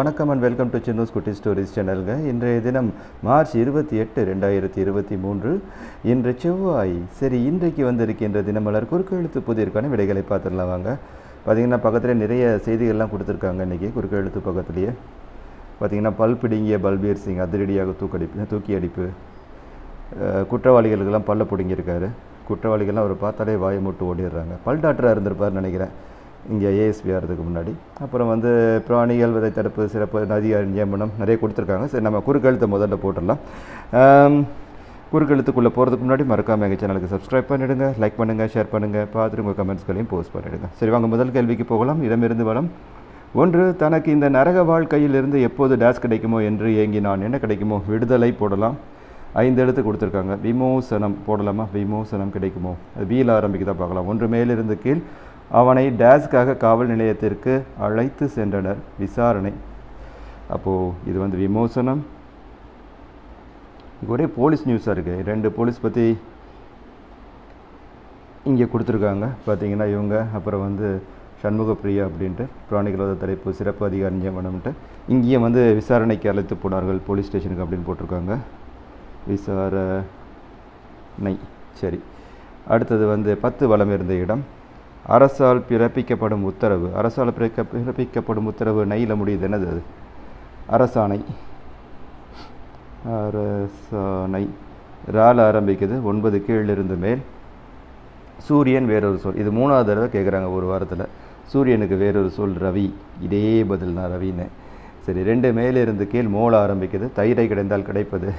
வணக்கம் and welcome to சின்னூஸ் குட்டி stories சேனலுங்க இன்றைய தினம் மார்ச் இருபத்தி எட்டு ரெண்டாயிரத்தி இருபத்தி மூன்று. இன்று செவ்வாய் சரி இன்றைக்கு வந்திருக்கின்ற தினமலர் குறுக்கெழுத்து புதியிருக்கான விடைகளை பார்த்துடலாம் வாங்க. பார்த்தீங்கன்னா பக்கத்தில் நிறைய செய்திகள்லாம் கொடுத்துருக்காங்க இன்றைக்கி குறுக்கெழுத்து பக்கத்துலேயே. பார்த்தீங்கன்னா பல் பிடுங்கிய பல்பீர் சிங் அதிரடியாக தூக்கடிப்பு தூக்கி அடிப்பு குற்றவாளிகளுக்கெல்லாம் பல்ல பிடுங்கியிருக்காரு. குற்றவாளிகள்லாம் அவர் பார்த்தாலே வாயை மூட்டு ஓடிடுறாங்க. பல் டாக்டராக இருந்திருப்பார்னு நினைக்கிறேன். இங்கே ஏஎஸ்பி ஆகிறதுக்கு முன்னாடி. அப்புறம் வந்து பிராணிகள் விதை தடுப்பு சிறப்பு நதி நியமனம் நிறைய கொடுத்துருக்காங்க. சரி நம்ம குறுக்கெழுத்தை முதல்ல போட்டுடலாம். குறுக்கெழுத்துக்குள்ளே போகிறதுக்கு முன்னாடி மறக்காமல் எங்கள் சேனலுக்கு சப்ஸ்கிரைப் பண்ணிவிடுங்க லைக் பண்ணுங்கள் ஷேர் பண்ணுங்கள் பார்த்துட்டு உங்கள் கமெண்ட்ஸ்களையும் போஸ்ட் பண்ணிவிடுங்க சரி வாங்க முதல் கேள்விக்கு போகலாம். இடமிருந்து வளம். ஒன்று தனக்கு இந்த நரக வாழ்க்கையிலிருந்து எப்போது டேஸ் கிடைக்குமோ என்று ஏங்கி நான் என்ன கிடைக்குமோ? விடுதலை போடலாம். ஐந்து எழுத்து கொடுத்துருக்காங்க. விமோசனம் போடலாமா? விமோசனம் கிடைக்குமோ? அது வீல ஆரம்பிக்குதா பார்க்கலாம். ஒன்று மேலிருந்து கீழ் அவனை டேஸ்க்காக காவல் நிலையத்திற்கு அழைத்து சென்றனர் விசாரணை. அப்போது இது வந்து விமோசனம். இது ஒரே போலீஸ் நியூஸாக இருக்குது ரெண்டு போலீஸ் பற்றி இங்கே கொடுத்துருக்காங்க. பார்த்தீங்கன்னா இவங்க அப்புறம் வந்து சண்முகப்பிரியா அப்படின்ட்டு பிராணிகளோத தலைப்பு சிறப்பு அதிகாரி நியமனம்ட்டு இங்கேயும் வந்து விசாரணைக்கு அழைத்து போனார்கள் போலீஸ் ஸ்டேஷனுக்கு அப்படின்னு போட்டிருக்காங்க. விசாரணை. சரி. அடுத்தது வந்து பத்து வளம் இருந்த இடம். அரசால் பிறப்பிக்கப்படும் உத்தரவு அரசால் பிறக்க பிறப்பிக்கப்படும் உத்தரவு நையில் முடியுது என்னது அது? அரசாணை. அரசாணை. ரால் ஆரம்பிக்குது ஒன்பது கீழிருந்து மேல். சூரியன் வேறொரு சொல் இது மூணாவது தடவை கேட்குறாங்க ஒரு வாரத்தில். சூரியனுக்கு வேறொரு சொல் ரவி. இதே பதில் தான் ரவின்னு. சரி ரெண்டு மேலே இருந்து கீழ் மோள ஆரம்பிக்குது. தயிரை கிடைந்தால் கிடைப்பது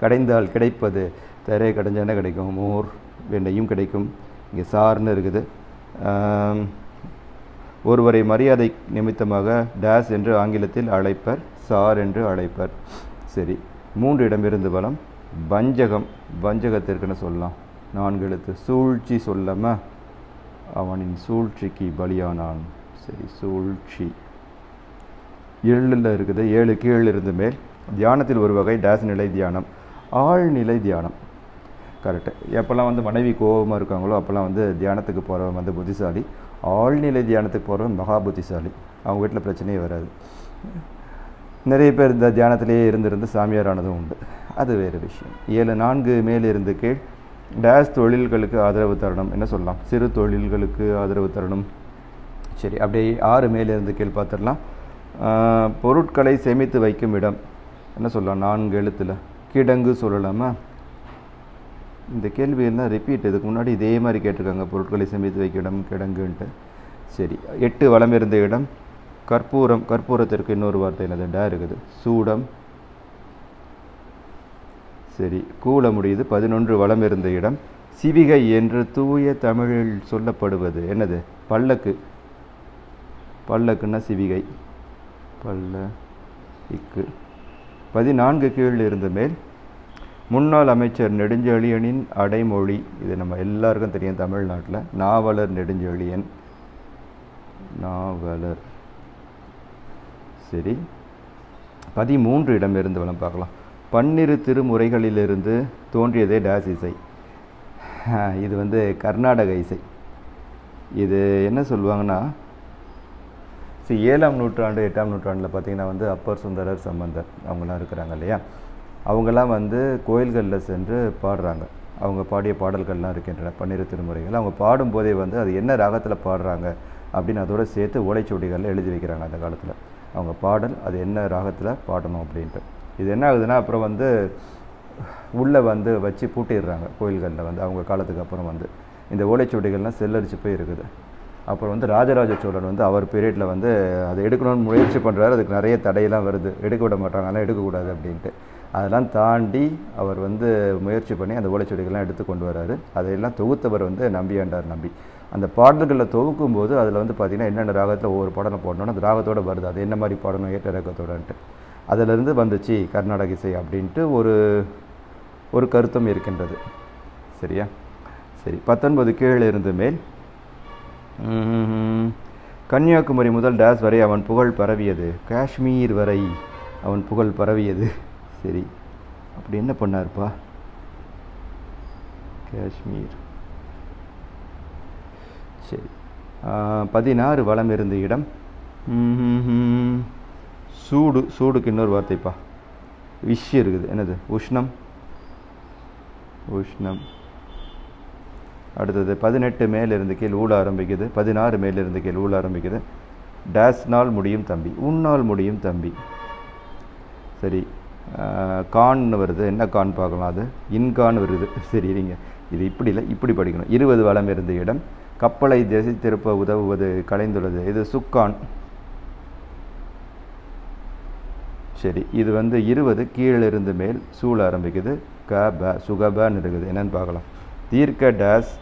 கடைந்தால் கிடைப்பது. தயிரை கடைஞ்சா என்ன கிடைக்கும்? மோர். வெண்ணையும் கிடைக்கும். இங்கே சார்னு இருக்குது. ஒருவரை மரியாதை நிமித்தமாக டேஸ் என்று ஆங்கிலத்தில் அழைப்பர் சார் என்று அழைப்பர். சரி மூன்று இடமிருந்து பலம் வஞ்சகம் வஞ்சகத்திற்குன்னு சொல்லலாம். நான்கு எழுத்து. சூழ்ச்சி சொல்லாமல் அவனின் சூழ்ச்சிக்கு பலியானான். சரி சூழ்ச்சி. ஏழில் இருக்குது. ஏழு கீழ் இருந்து மேல். தியானத்தில் ஒரு வகை டேஸ் நிலை தியானம். ஆழ்நிலை தியானம். கரெக்டு எப்போல்லாம் வந்து மனைவி கோபமாக இருக்காங்களோ அப்போல்லாம் வந்து தியானத்துக்கு போகிறவன் வந்து புத்திசாலி. ஆழ்நிலை தியானத்துக்கு போகிறவன் மகா புத்திசாலி. அவங்க வீட்டில் பிரச்சனையே வராது. நிறைய பேர் இந்த தியானத்திலேயே இருந்திருந்து சாமியாரானதும் உண்டு. அது வேறு விஷயம். ஏழு நான்கு மேலிருந்து கீழ் டேஸ் தொழில்களுக்கு ஆதரவு தரணும். என்ன சொல்லலாம்? சிறு தொழில்களுக்கு ஆதரவு தரணும். சரி அப்படியே ஆறு மேலிருந்து கீழ் பார்த்துடலாம். பொருட்களை சேமித்து வைக்கும் இடம். என்ன சொல்லலாம்? நான்கு எழுத்தில். கிடங்கு சொல்லலாமா? இந்த கேள்வி எல்லாம் ரிப்பீட் இதுக்கு முன்னாடி இதே மாதிரி கேட்டிருக்காங்க. பொருட்களை சேமித்து வைக்க இடம் கிடங்குன்ட்டு. சரி. எட்டு வளம் இருந்த இடம். கற்பூரம் கற்பூரத்திற்கு இன்னொரு வார்த்தை என்னது? டே இருக்குது. சூடம். சரி. கூல முடியுது. பதினொன்று வளம் இருந்த இடம். சிவிகை என்று தூய தமிழில் சொல்லப்படுவது என்னது? பல்லக்கு. பல்லக்குன்னா சிவிகை. பல்ல இக்கு பதினான்கு கீழ் இருந்த மேல். முன்னாள் அமைச்சர் நெடுஞ்செழியனின் அடைமொழி இது நம்ம எல்லாருக்கும் தெரியும் தமிழ்நாட்டில் நாவலர் நெடுஞ்செழியன். நாவலர். சரி. பதிமூன்று இடமிருந்து வளம் பார்க்கலாம். பன்னிரு திருமுறைகளிலிருந்து தோன்றியதே டேஸ் இசை. இது வந்து கர்நாடக இசை. இது என்ன சொல்லுவாங்கன்னா சரி ஏழாம் நூற்றாண்டு எட்டாம் நூற்றாண்டில் பார்த்தீங்கன்னா வந்து அப்பர் சுந்தரர் சம்பந்தர் அவங்களாம் இருக்கிறாங்க இல்லையா? அவங்கெல்லாம் வந்து கோயில்களில் சென்று பாடுறாங்க. அவங்க பாடிய பாடல்கள்லாம் இருக்கின்றன பன்னிரு திருமுறைகள். அவங்க பாடும்போதே வந்து அது என்ன ராகத்தில் பாடுறாங்க அப்படின்னு அதோடு சேர்த்து ஓலைச்சுவடிகளில் எழுதி வைக்கிறாங்க அந்த காலத்தில். அவங்க பாடல் அது என்ன ராகத்தில் பாடணும் அப்படின்ட்டு. இது என்ன ஆகுதுன்னா அப்புறம் வந்து உள்ளே வந்து வச்சு பூட்டிடுறாங்க கோயில்களில் வந்து அவங்க காலத்துக்கு அப்புறம் வந்து. இந்த ஓலைச்சுவடிகள்லாம் செல்லரிச்சு போய் இருக்குது அப்புறம் வந்து ராஜராஜ சோழன் வந்து அவர் பீரியடில் வந்து அதை எடுக்கணும்னு முயற்சி பண்ணுறாரு அதுக்கு நிறைய தடையெல்லாம் வருது. எடுக்க விட மாட்டாங்க. அதெல்லாம் எடுக்கக்கூடாது அப்படின்ட்டு. அதெல்லாம் தாண்டி அவர் வந்து முயற்சி பண்ணி அந்த ஓலைச்சுவடிகள்லாம் எடுத்து கொண்டு வராரு. அதையெல்லாம் தொகுத்தவர் வந்து நம்பியாண்டார் நம்பி. அந்த பாடல்களில் தொகுக்கும் போது அதில் வந்து பார்த்திங்கன்னா என்னென்ன ராகத்தில் ஒவ்வொரு பாடலும் போடணும்னு அந்த ராகத்தோடு வருது. அது என்ன மாதிரி பாடணும்? ஏற்ற ராகத்தோடன்ட்டு. அதிலிருந்து வந்துச்சு கர்நாடக இசை அப்படின்ட்டு ஒரு ஒரு கருத்தும் இருக்கின்றது. சரியா? சரி. பத்தொன்பது கீழே இருந்து மேல். கன்னியாகுமரி முதல் டேஸ் வரை அவன் புகழ் பரவியது. காஷ்மீர் வரை அவன் புகழ் பரவியது. சரி. அப்படி என்ன பண்ணாருப்பா? காஷ்மீர். சரி. பதினாறு வளம் இருந்த இடம். சூடு சூடுக்கு இன்னொரு வார்த்தைப்பா. விஷ் இருக்குது. என்னது? உஷ்ணம்? உஷ்ணம். அடுத்தது பதினெட்டு மேலிருந்து கீழ் ஊழ ஆரம்பிக்குது. பதினாறு மேலிருந்து கீழ் ஊழ ஆரம்பிக்குது. டேஸ் நாள் முடியும் தம்பி. உன்னால் முடியும் தம்பி. சரி கான்னு வருது. என்ன கான் பார்க்கலாம் அது? இன்கான் வருது. சரி இருங்க. இது இப்படி இல்லை இப்படி படிக்கணும். இருபது வளம் இருந்த இடம். கப்பலை திசை திருப்ப உதவுவது கலைந்துள்ளது. இது சுக்கான். சரி இது வந்து இருபது கீழிருந்து மேல் சூழ ஆரம்பிக்குது. க ப சுகபன்னு இருக்குது. என்னென்னு பார்க்கலாம். தீர்க்க டேஸ்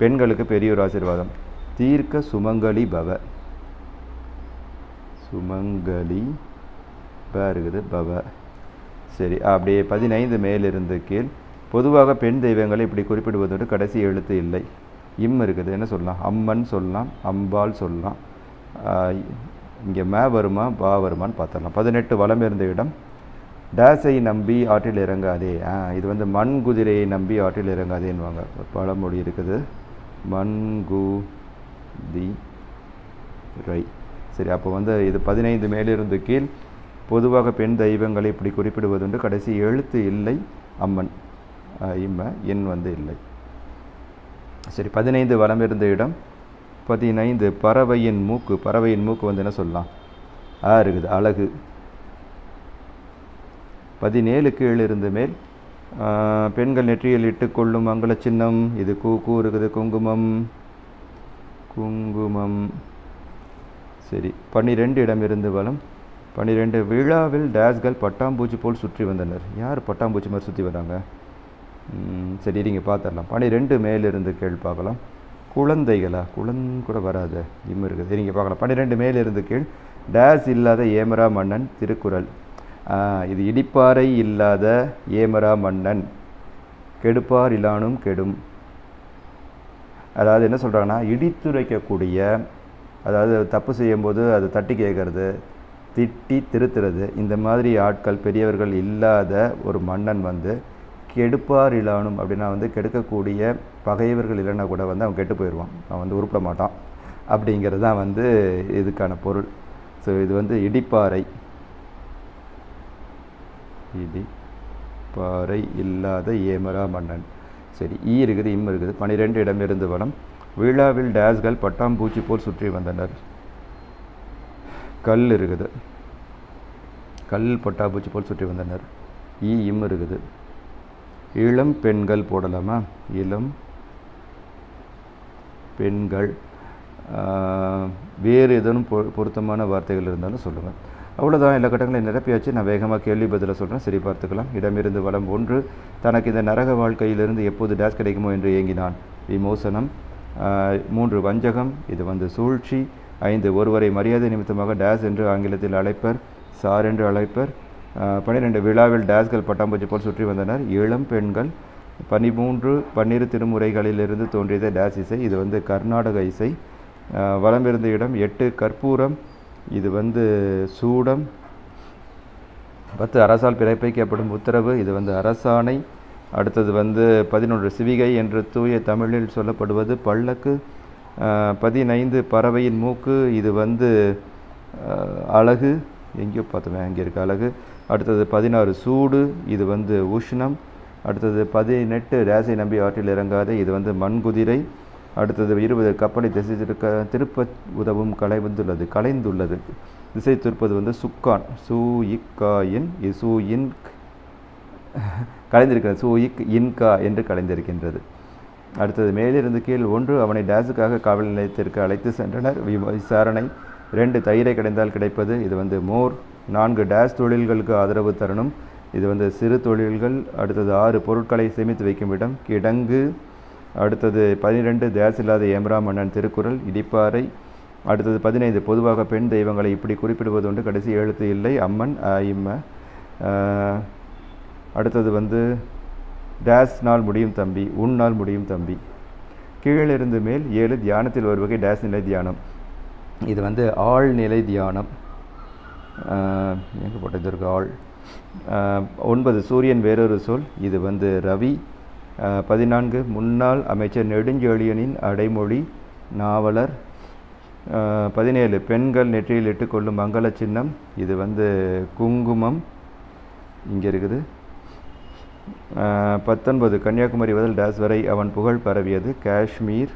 பெண்களுக்கு பெரியோர் ஆசீர்வாதம். தீர்க்க சுமங்கலி பவ. சுமங்கலி ப இருக்குது பவ. சரி அப்படியே பதினைந்து மேலிருந்து கீழ். பொதுவாக பெண் தெய்வங்களை இப்படி குறிப்பிடுவதோடு கடைசி எழுத்து இல்லை. இம் இருக்குது என்ன சொல்லலாம்? அம்மன் சொல்லலாம் அம்பாள் சொல்லலாம். இங்கே மே வருமா பா வருமான்னு பார்த்துடலாம். பதினெட்டு வளம் இருந்த இடம். டேஸை நம்பி ஆற்றில் இறங்காதே. ஆ இது வந்து மண் குதிரையை நம்பி ஆற்றில் இறங்காதேன்னுவாங்க. பழமொழி இருக்குது. மண்கு ரை சரி அப்போ வந்து இது பதினைந்து மேலிருந்து கீழ். பொதுவாக பெண் தெய்வங்களை இப்படி குறிப்பிடுவதுண்டு. கடைசி எழுத்து இல்லை அம்மன். இம்ம எண் வந்து இல்லை. சரி பதினைந்து வளம் இருந்த இடம். பதினைந்து பறவையின் மூக்கு. பறவையின் மூக்கு வந்து என்ன சொல்லலாம்? ஆ இருக்குது அழகு. பதினேழு கீழ் இருந்து மேல். பெண்கள் நெற்றியில் இட்டுக்கொள்ளும் மங்கள சின்னம் இது கூ இருக்குது குங்குமம். குங்குமம். சரி பன்னிரெண்டு இடம் இருந்து வளம் பன்னிரெண்டு விழாவில் டேஸ்கள் பட்டாம்பூச்சி போல் சுற்றி வந்தனர். யார் பட்டாம்பூச்சி மாதிரி சுற்றி வராங்க சரி நீங்கள் பார்த்துடலாம் பன்னிரெண்டு மேலிருந்து கீழ் பார்க்கலாம். குழந்தைகளா? குழந் கூட வராது. இம்மு இருக்குது. நீங்கள் பார்க்கலாம். பன்னிரெண்டு மேலிருந்து கீழ். டேஸ் இல்லாத ஏமரா மன்னன் திருக்குறள். இது இடிப்பாறை இல்லாத ஏமரா மன்னன். கெடுப்பார் இலானும் கெடும். அதாவது என்ன சொல்கிறாங்கன்னா இடித்துரைக்கக்கூடிய அதாவது தப்பு செய்யும்போது அது தட்டி கேட்கறது திட்டி திருத்துறது இந்த மாதிரி ஆட்கள் பெரியவர்கள் இல்லாத ஒரு மன்னன் வந்து கெடுப்பார் இல்லானும் அப்படின்னா வந்து கெடுக்கக்கூடிய பகைவர்கள் இல்லைன்னா கூட வந்து அவன் கெட்டு போயிடுவான். அவன் வந்து உருப்பிட மாட்டான். அப்படிங்கிறது தான் வந்து இதுக்கான பொருள். ஸோ இது வந்து இடிப்பாறை. பாறை இல்லாத ஏமரா மன்னன். சரி ஈ இருக்குது இம் இருக்குது. பனிரெண்டு இடமிருந்து வனம். விழாவில் டேஸ்கள் பட்டாம்பூச்சி போல் சுற்றி வந்தனர். கல் இருக்குது. கல் பட்டாம்பூச்சி போல் சுற்றி வந்தனர். ஈ இம் இருக்குது. இளம் பெண்கள் போடலாமா? இளம் பெண்கள். வேறு எதனும் பொருத்தமான வார்த்தைகள் இருந்தாலும் சொல்லுங்கள். அவ்வளோதான் எல்லா கட்டங்களையும் நிரப்பியாச்சு. நான் வேகமாக கேள்வி பதிலை சொல்கிறேன் சரி பார்த்துக்கலாம். இடமிருந்து வளம் ஒன்று. தனக்கு இந்த நரக வாழ்க்கையிலிருந்து எப்போது டேஸ் கிடைக்குமோ என்று ஏங்கினான். விமோசனம். மூன்று வஞ்சகம். இது வந்து சூழ்ச்சி. ஐந்து ஒருவரை மரியாதை நிமித்தமாக டேஸ் என்று ஆங்கிலத்தில் அழைப்பர் சார் என்று அழைப்பர். பன்னிரெண்டு விழாவில் டேஸ்கள் பட்டாம்பூச்சி போல் சுற்றி வந்தனர். இளம் பெண்கள். பனிமூன்று பன்னிரு திருமுறைகளிலிருந்து தோன்றியது டேஸ் இசை. இது வந்து கர்நாடக இசை. வளம் இருந்த இடம் எட்டு கற்பூரம். இது வந்து சூடம். பத்து அரசால் பிறப்பிக்கப்படும் உத்தரவு. இது வந்து அரசாணை. அடுத்தது வந்து பதினொன்று சிவிகை என்று தூய தமிழில் சொல்லப்படுவது பல்லக்கு. பதினைந்து பறவையின் மூக்கு. இது வந்து அழகு. எங்கேயோ பார்த்தோமே அங்கே இருக்குது அழகு. அடுத்தது பதினாறு சூடு. இது வந்து உஷ்ணம். அடுத்தது பதினெட்டு ரேசை நம்பி ஆற்றில் இறங்காத. இது வந்து மண்குதிரை. அடுத்தது இருபது கப்பலை திசை திருக்க திருப்ப உதவும் கலைந்துள்ளது கலைந்துள்ளது. திசை திருப்பது வந்து சுக்கான் சூ இக்காயின் சூ இன் கலைந்திருக்கிறது. சூ இக் இன்கா என்று கலைந்திருக்கின்றது. அடுத்தது மேலிருந்து கீழ் ஒன்று அவனை டேஸுக்காக காவல் நிலையத்திற்கு அழைத்து சென்றனர். விசாரணை ரெண்டு தயிரை கிடைந்தால் கிடைப்பது. இது வந்து மோர் நான்கு டேஸ் தொழில்களுக்கு ஆதரவு தரணும். இது வந்து சிறு தொழில்கள். அடுத்தது ஆறு பொருட்களை சேமித்து வைக்கும் இடம். கிடங்கு அடுத்தது பதினிரெண்டு டேஸ் இல்லாத ஏம்ரா மன்னன் திருக்குறள் இடிப்பாறை. அடுத்தது பதினைந்து பொதுவாக பெண் தெய்வங்களை இப்படி குறிப்பிடுவது உண்டு கடைசி எழுத்து இல்லை. அம்மன் இம்ம. அடுத்தது வந்து டேஸ் நாள் முடியும் தம்பி உன் நாள் முடியும் தம்பி. கீழிருந்து மேல் ஏழு தியானத்தில் ஒரு வகை டேஸ் நிலை தியானம். இது வந்து ஆழ்நிலை தியானம். எங்கே போட்டது இருக்கு ஆள். ஒன்பது சூரியன் வேறொரு சொல் இது வந்து ரவி. பதினான்கு முன்னாள் அமைச்சர் நெடுஞ்செழியனின் அடைமொழி நாவலர். பதினேழு பெண்கள் நெற்றியில் இட்டுக்கொள்ளும் மங்கள சின்னம். இது வந்து குங்குமம். இங்கே இருக்குது. பத்தொன்பது கன்னியாகுமரி முதல் டேஸ் வரை அவன் புகழ் பரவியது காஷ்மீர்.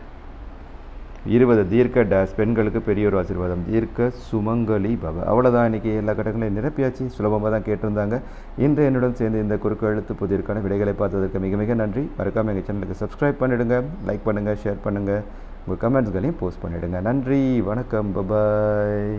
இருபது தீர்க்க டேஸ் பெண்களுக்கு பெரியோர் ஆசீர்வாதம். தீர்க்க சுமங்கலி பவ. அவ்வளோதான் இன்றைக்கி எல்லா கட்டங்களையும் நிரப்பியாச்சு. சுலபமாக தான் கேட்டிருந்தாங்க. இன்று என்னுடன் சேர்ந்து இந்த குறுக்கு எழுத்து புதிர்க்கான விடைகளை பார்த்ததற்கு மிக மிக நன்றி. மறக்காமல் எங்கள் சேனலுக்கு சப்ஸ்கிரைப் பண்ணிவிடுங்க லைக் பண்ணுங்கள் ஷேர் பண்ணுங்கள் உங்கள் கமெண்ட்ஸ்களையும் போஸ்ட் பண்ணிவிடுங்க நன்றி. வணக்கம். பபாய்